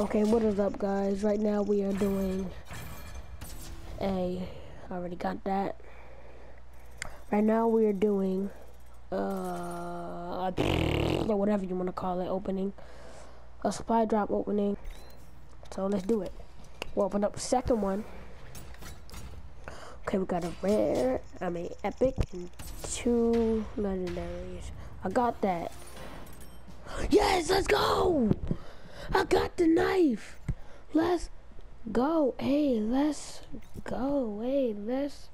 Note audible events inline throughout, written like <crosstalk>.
Okay, what is up guys? Right now we are doing a, I already got that. Right now we are doing, uh, whatever you want to call it, opening. A supply drop opening. So let's do it. We'll open up the second one. Okay, we got a rare, I mean epic, and two legendaries. I got that. Yes, let's go! I got the knife. Let's go. Hey, let's go. Hey, let's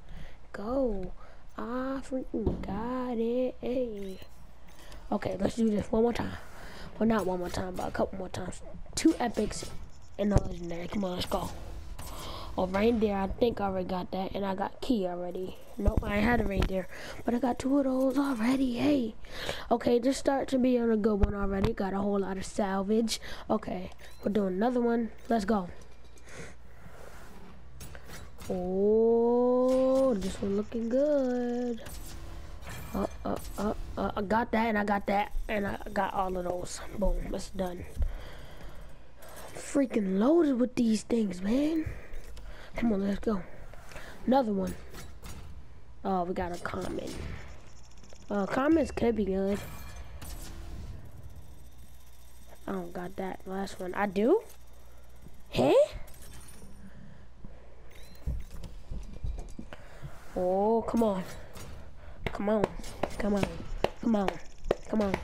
go. I freaking got it. Hey. Okay, let's do this one more time. Well, not one more time, but a couple more times. Two epics and a legendary. Come on, let's go. Oh, reindeer, I think I already got that. And I got key already. Nope, I had a reindeer. But I got two of those already. Hey. Okay, just start to be on a good one already. Got a whole lot of salvage. Okay, we're doing another one. Let's go. Oh, this one looking good. Uh, uh, uh, uh, I got that and I got that and I got all of those. Boom, it's done. Freaking loaded with these things, man. Come on, let's go. Another one. Oh, we got a common. Uh, comments could be good. I don't got that last one. I do? Hey? Oh, come on. Come on. Come on. Come on. Come on.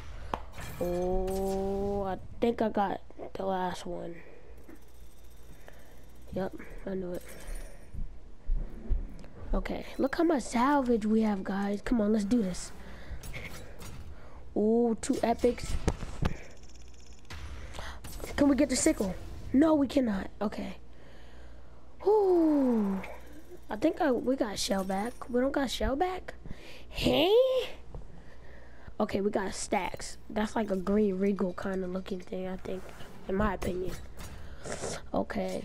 Oh, I think I got the last one. Yep, I knew it. Okay, look how much salvage we have, guys. Come on, let's do this. Ooh, two epics. Can we get the sickle? No, we cannot. Okay. Ooh. I think I, we got shell back. We don't got shell back? Hey? Okay, we got stacks. That's like a green regal kind of looking thing, I think. In my opinion. Okay.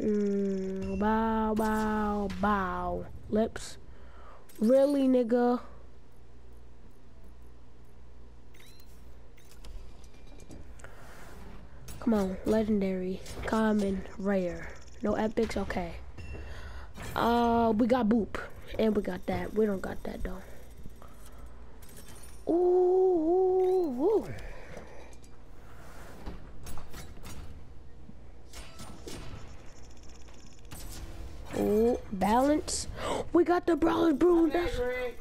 Mm, bow, bow, bow. Lips. Really, nigga? Come on, legendary, common, rare. No epics, okay. Uh, we got boop, and we got that. We don't got that though. Ooh, ooh, ooh. Balance. We got the Brawler's Brew.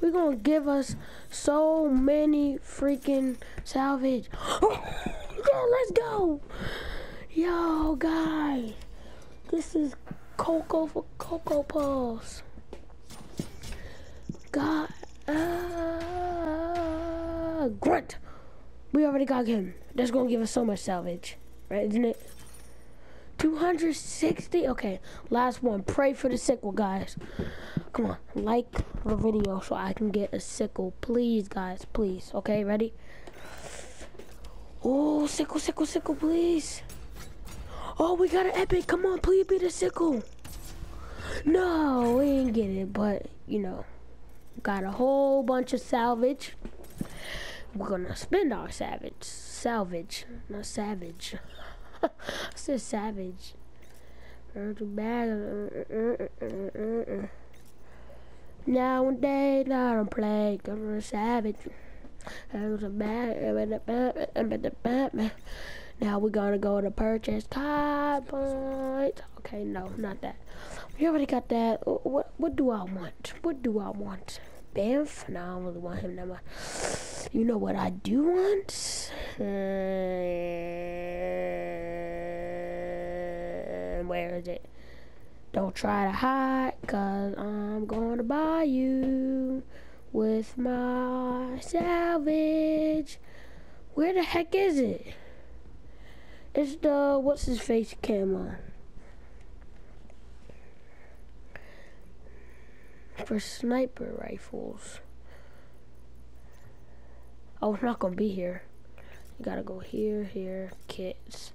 We're gonna give us so many freaking salvage. <gasps> yeah, let's go. Yo, guys. This is Coco for Coco Pulse. God. Uh, grunt. We already got him. That's gonna give us so much salvage. Right, isn't it? 260. Okay, last one. Pray for the sickle, guys. Come on, like the video so I can get a sickle. Please, guys, please. Okay, ready? Oh, sickle, sickle, sickle, please. Oh, we got an epic. Come on, please be the sickle. No, we didn't get it, but, you know, got a whole bunch of salvage. We're gonna spend our savage. Salvage, not savage. <laughs> Said savage. Nowadays, I don't play because I'm a savage. Now we're gonna go to purchase card points. Okay, no, not that. We already got that. What what do I want? What do I want? Banff? No, I don't really want him that much. You know what I do want? Uh, where is it? Don't try to hide, cause I'm gonna buy you with my salvage. Where the heck is it? It's the, what's his face camera. For sniper rifles. Oh, it's not gonna be here. You gotta go here, here, kits.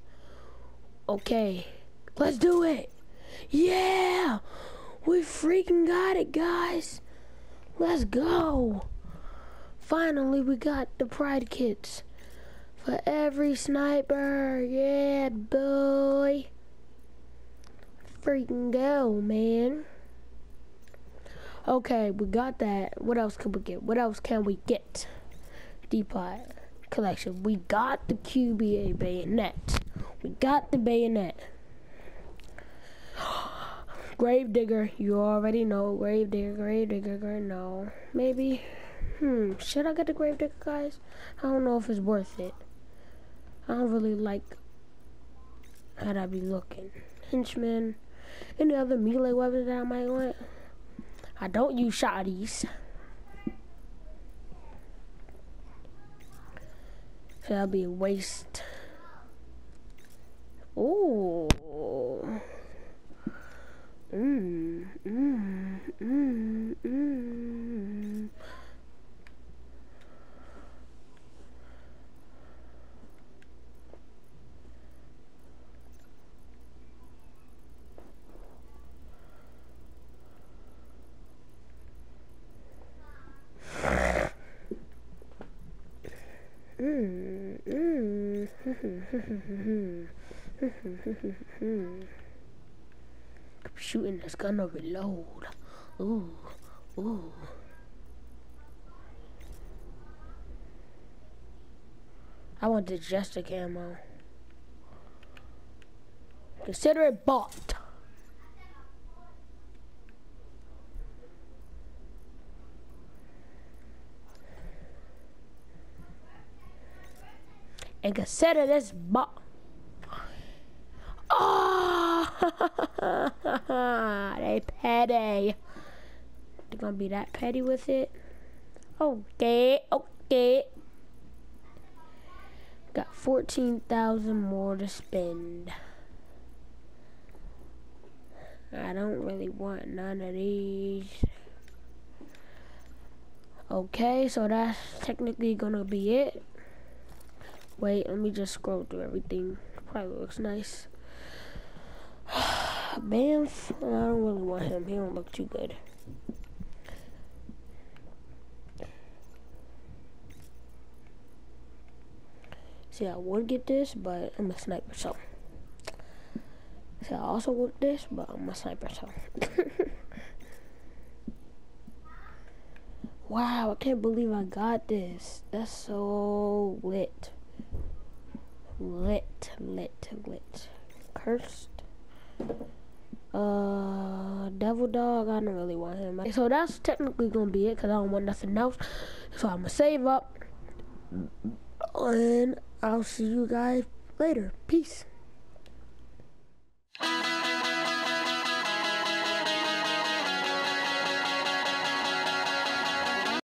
Okay, let's do it. Yeah, we freaking got it, guys. Let's go. Finally, we got the pride kits. For every sniper, yeah, boy. Freaking go, man. Okay, we got that. What else can we get? What else can we get? Depot collection. We got the QBA bayonet. We got the bayonet. Gravedigger, you already know. Gravedigger, Gravedigger, Grave no. Maybe. Hmm, should I get the Gravedigger, guys? I don't know if it's worth it. I don't really like how I be looking. Henchman. Any other melee weapons that I might want? I don't use shotties. So that'll be a waste. Ooh. Mmm, mmm, mmm, mmm. Mm, mm. mm. <laughs> mm, mm shooting this gun to reload. Ooh, ooh. I want the Jester camo. Consider it bought. And consider this bought. Oh, they petty. They're gonna be that petty with it. Okay, okay. Got 14,000 more to spend. I don't really want none of these. Okay, so that's technically gonna be it. Wait, let me just scroll through everything. Probably looks nice. Banff, I don't really want him. He don't look too good. See, I would get this, but I'm a sniper, so. See, I also want this, but I'm a sniper, so. <laughs> wow, I can't believe I got this. That's so lit. Lit, lit, lit. Cursed. Uh, Devil Dog, I don't really want him. So that's technically gonna be it because I don't want nothing else. So I'm gonna save up. And I'll see you guys later. Peace.